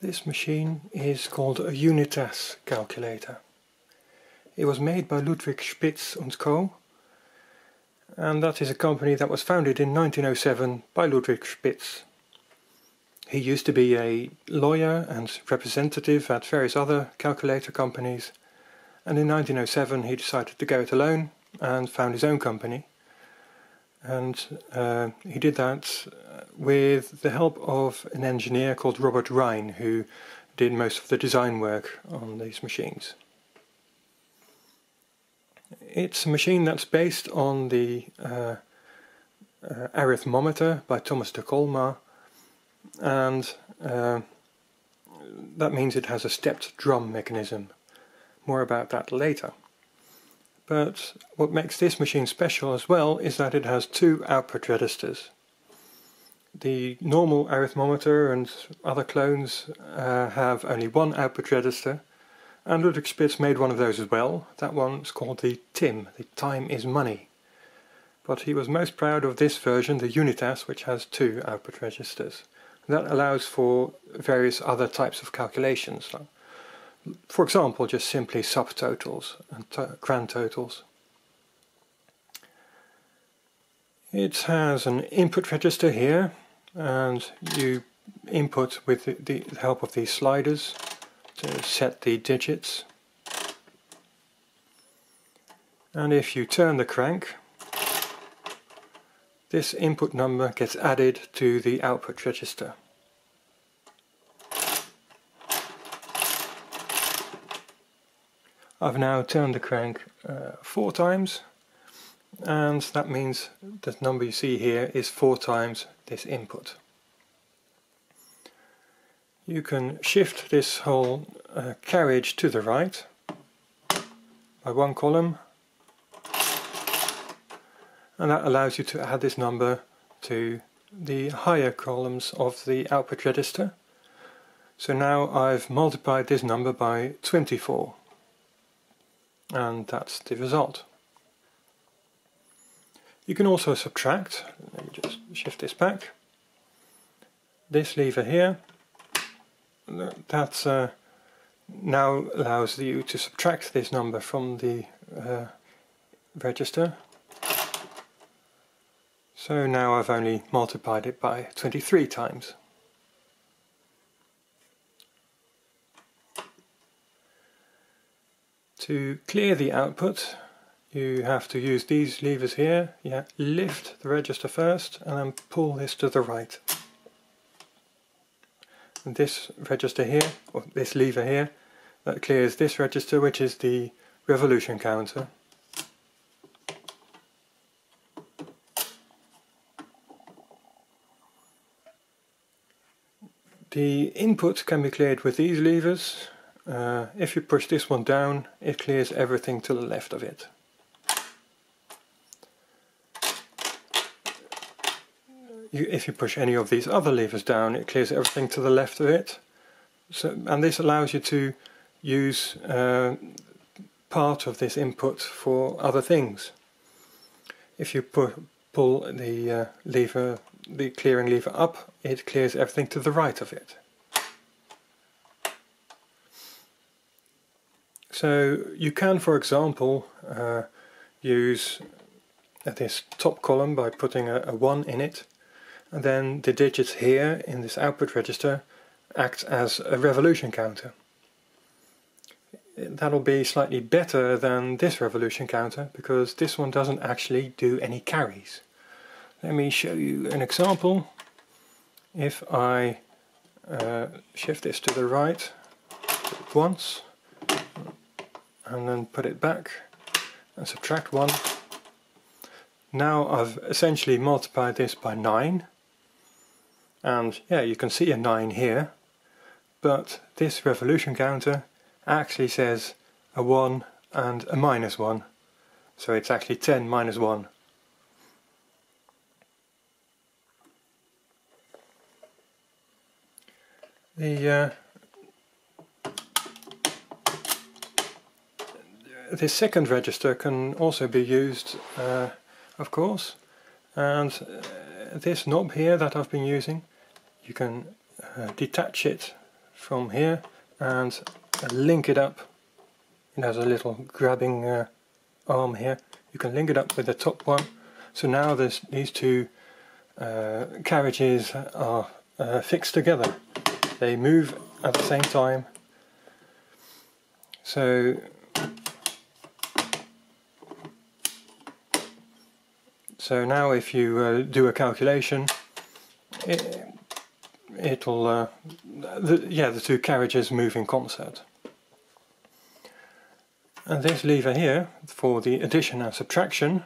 This machine is called a Unitas calculator. It was made by Ludwig Spitz and Co. And that is a company that was founded in 1907 by Ludwig Spitz. He used to be a lawyer and representative at various other calculator companies and in 1907 he decided to go it alone and found his own company and uh, he did that with the help of an engineer called Robert Rhine, who did most of the design work on these machines. It's a machine that's based on the uh, uh, arithmometer by Thomas de Colmar, and uh, that means it has a stepped drum mechanism. More about that later. But what makes this machine special as well is that it has two output registers. The normal arithmometer and other clones uh, have only one output register, and Ludwig Spitz made one of those as well. That one's called the TIM, the time is money. But he was most proud of this version, the Unitas, which has two output registers. That allows for various other types of calculations, for example, just simply subtotals and grand totals. It has an input register here and you input with the, the help of these sliders to set the digits and if you turn the crank this input number gets added to the output register. I've now turned the crank uh, four times and that means the number you see here is four times this input. You can shift this whole uh, carriage to the right by one column and that allows you to add this number to the higher columns of the output register. So now I've multiplied this number by 24 and that's the result. You can also subtract, let me just shift this back, this lever here, that uh, now allows you to subtract this number from the uh, register. So now I've only multiplied it by 23 times. To clear the output you have to use these levers here. Yeah, lift the register first and then pull this to the right. And this register here, or this lever here, that clears this register which is the revolution counter. The input can be cleared with these levers uh, if you push this one down, it clears everything to the left of it. You, if you push any of these other levers down, it clears everything to the left of it. So, and this allows you to use uh, part of this input for other things. If you pu pull the uh, lever, the clearing lever up, it clears everything to the right of it. So you can, for example, uh, use this top column by putting a, a 1 in it, and then the digits here in this output register act as a revolution counter. That'll be slightly better than this revolution counter because this one doesn't actually do any carries. Let me show you an example. If I uh, shift this to the right once, and then put it back and subtract 1. Now I've essentially multiplied this by 9 and yeah you can see a 9 here but this revolution counter actually says a 1 and a minus 1 so it's actually 10 minus 1 the uh, the second register can also be used, uh, of course, and uh, this knob here that I've been using, you can uh, detach it from here and link it up. It has a little grabbing uh, arm here. You can link it up with the top one. So now there's these two uh, carriages are uh, fixed together. They move at the same time. So so now if you uh, do a calculation, it, it'll uh, the, yeah the two carriages move in concert. And this lever here for the addition and subtraction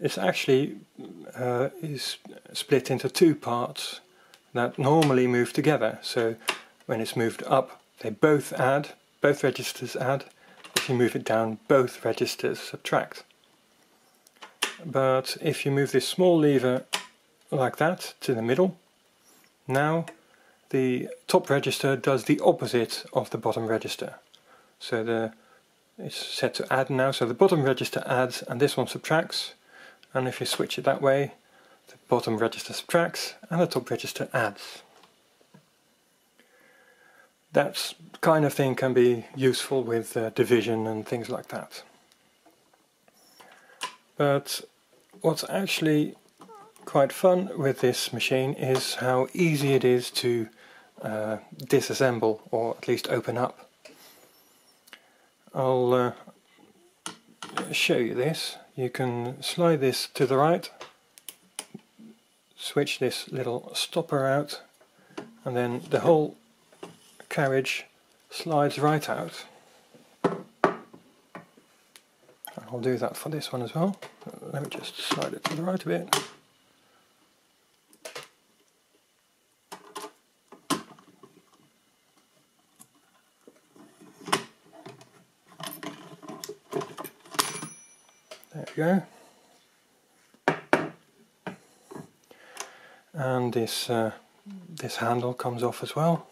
is actually uh, is split into two parts that normally move together. So when it's moved up, they both add, both registers add. If you move it down, both registers subtract. But if you move this small lever like that to the middle, now the top register does the opposite of the bottom register. So the it's set to add now, so the bottom register adds and this one subtracts. And if you switch it that way, the bottom register subtracts and the top register adds. That kind of thing can be useful with uh, division and things like that. But what's actually quite fun with this machine is how easy it is to uh, disassemble or at least open up. I'll uh, show you this. You can slide this to the right, switch this little stopper out and then the whole carriage slides right out. I'll do that for this one as well. Let me just slide it to the right a bit. There we go. And this uh, this handle comes off as well.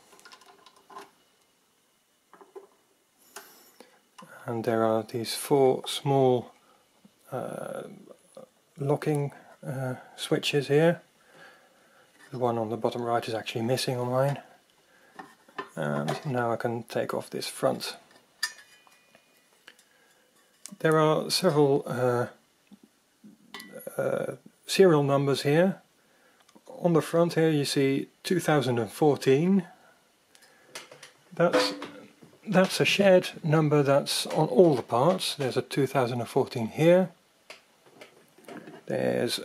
And there are these four small uh, locking uh, switches here. The one on the bottom right is actually missing on mine. And now I can take off this front there are several uh, uh, serial numbers here. On the front here you see 2014. That's that's a shared number that's on all the parts. There's a 2014 here. There's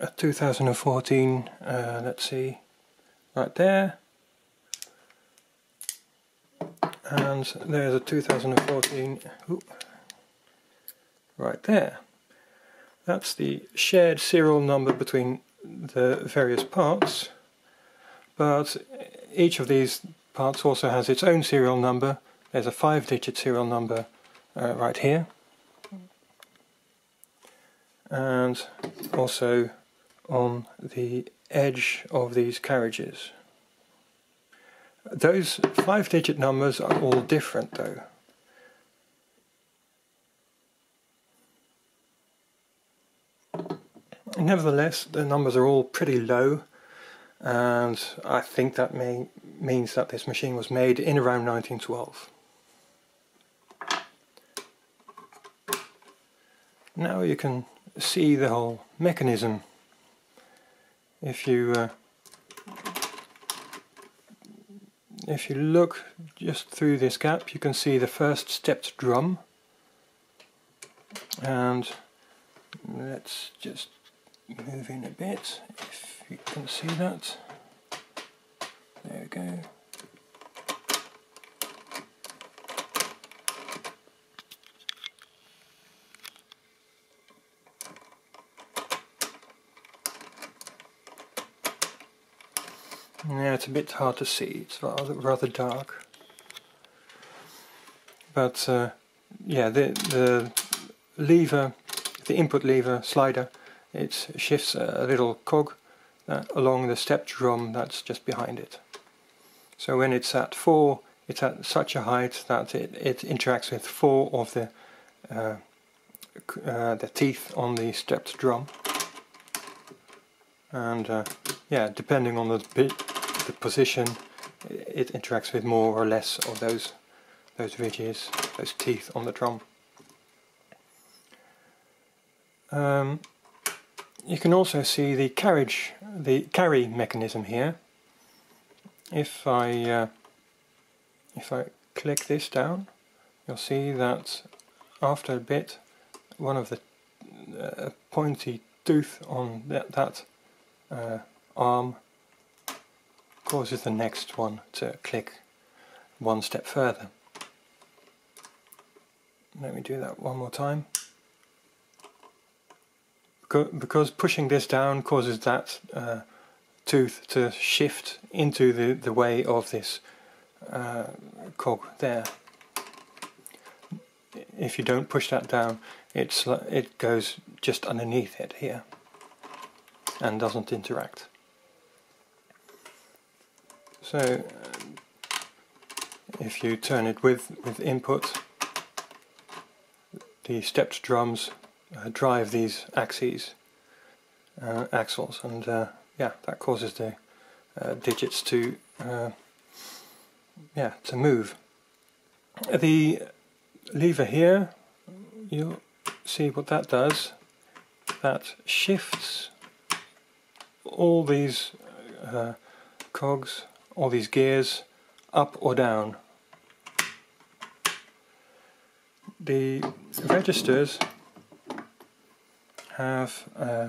a 2014, uh, let's see, right there. And there's a 2014, right there. That's the shared serial number between the various parts, but each of these parts also has its own serial number. There's a five digit serial number uh, right here. And also on the edge of these carriages. Those five digit numbers are all different though. Nevertheless, the numbers are all pretty low and I think that may, means that this machine was made in around 1912. Now you can see the whole mechanism. If you uh, if you look just through this gap you can see the first stepped drum and let's just move in a bit if you can see that. There we go. Yeah, it's a bit hard to see, it's rather, rather dark. But uh, yeah, the, the lever, the input lever slider it shifts a little cog uh, along the step drum that's just behind it. So when it's at 4, it's at such a height that it, it interacts with four of the uh, uh, the teeth on the stepped drum. And uh, yeah, depending on the, the position, it interacts with more or less of those those ridges, those teeth on the drum. Um, you can also see the carriage, the carry mechanism here. If I uh, if I click this down, you'll see that after a bit, one of the uh, pointy tooth on that, that uh, arm causes the next one to click one step further. Let me do that one more time. Because pushing this down causes that uh, tooth to shift into the, the way of this uh, cog there. If you don't push that down, it's it goes just underneath it here and doesn't interact. So uh, if you turn it with, with input, the stepped drums uh, drive these axes, uh, axles, and uh, yeah, that causes the uh, digits to uh, yeah to move. The lever here, you'll see what that does. That shifts all these cogs all these gears up or down. The registers have uh,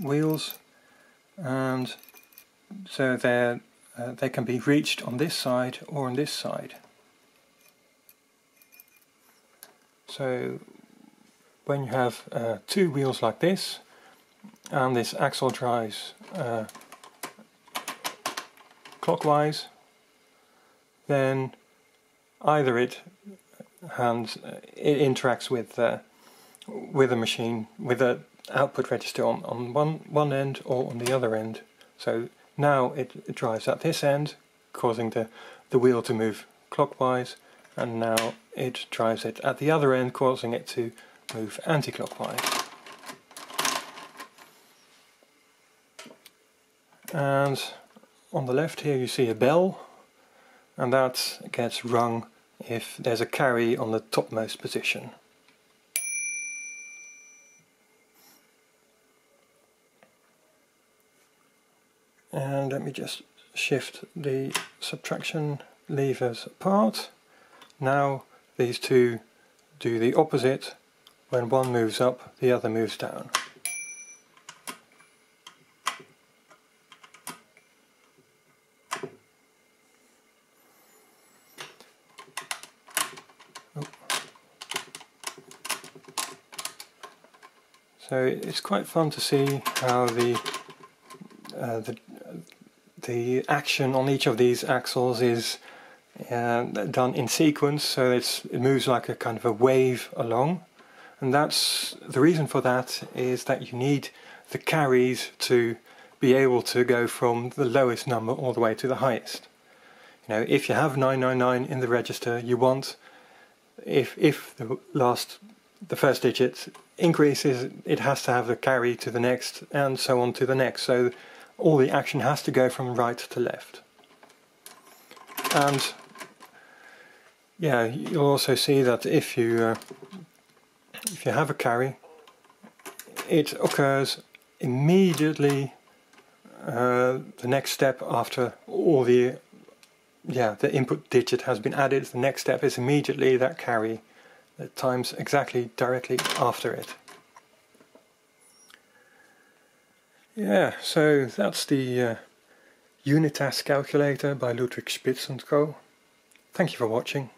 wheels and so they uh, they can be reached on this side or on this side. So when you have uh, two wheels like this and this axle drives uh, clockwise, then either it and it interacts with uh, with a machine with a output register on, on one one end or on the other end. So now it, it drives at this end, causing the the wheel to move clockwise, and now it drives it at the other end, causing it to move anti-clockwise. And on the left here you see a bell and that gets rung if there's a carry on the topmost position. And let me just shift the subtraction levers apart. Now these two do the opposite. When one moves up, the other moves down. So it's quite fun to see how the uh, the the action on each of these axles is uh, done in sequence, so it moves like a kind of a wave along, and that's the reason for that is that you need the carries to be able to go from the lowest number all the way to the highest. You know, if you have 999 in the register, you want if if the last the first digit increases, it has to have the carry to the next, and so on to the next. So all the action has to go from right to left. And yeah, you'll also see that if you uh, if you have a carry, it occurs immediately uh, the next step after all the yeah the input digit has been added. The next step is immediately that carry that times exactly directly after it. Yeah, so that's the uh, Unitas calculator by Ludwig Spitz & Co. Thank you for watching.